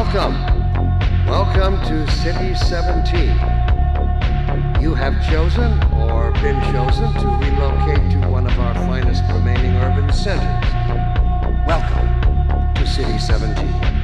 Welcome. Welcome to City 17. You have chosen or been chosen to relocate to one of our finest remaining urban centers. Welcome to City 17.